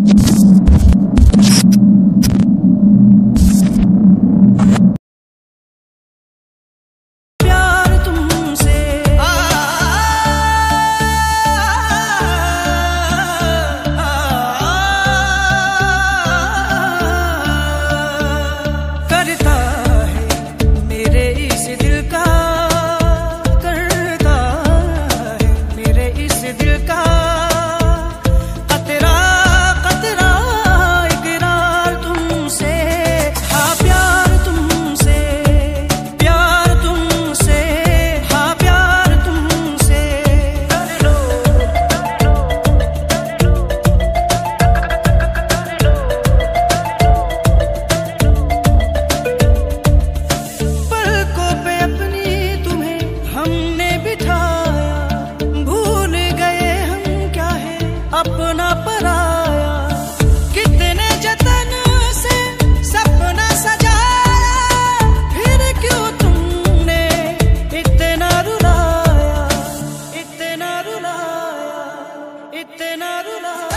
you इतना रुला